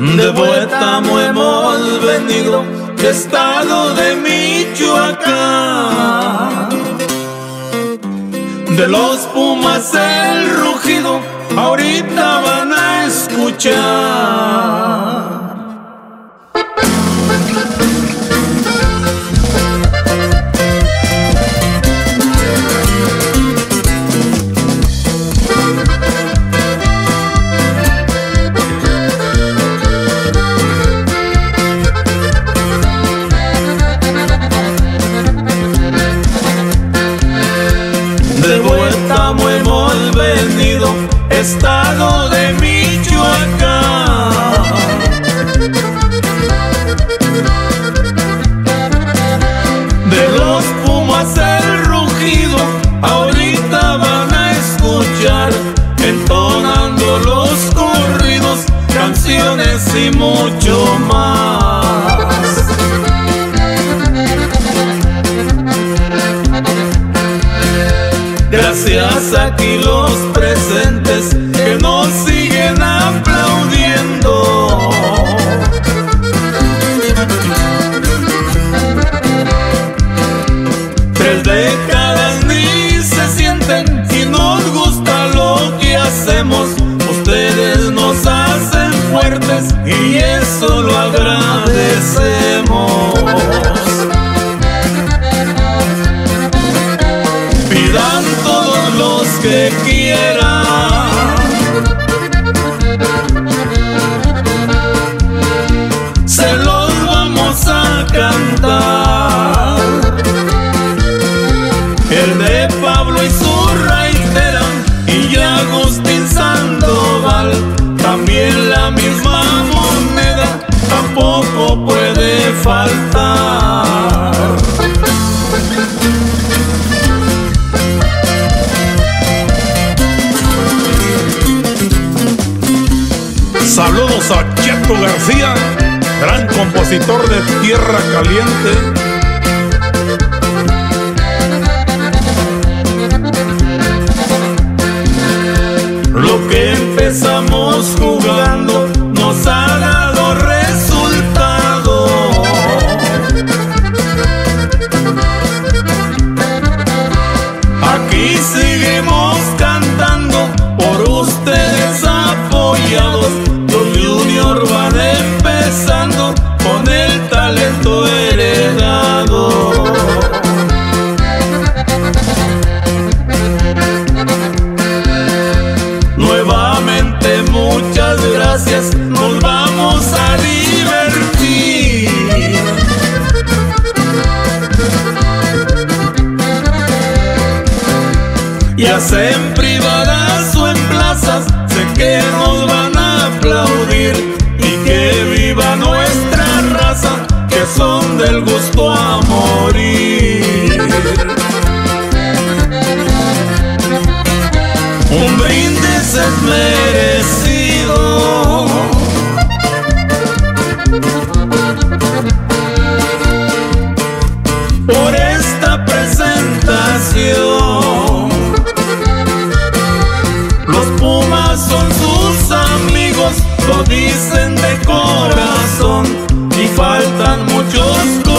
De Huetamo hemos venido, estado de Michoacán. De los pumas el rugido, ahorita van a escuchar. Y mucho más. Gracias aquí los presentes y eso lo agradecemos. Pidan todos los que quieran. Se los vamos a cantar. El de Pablo y su gran compositor de Tierra Caliente. ya sea en privadas o en plazas, sé que nos van a aplaudir y que viva nuestra raza, que son del gusto a morir. Un brindis es merecido son sus amigos, lo dicen de corazón y faltan muchos.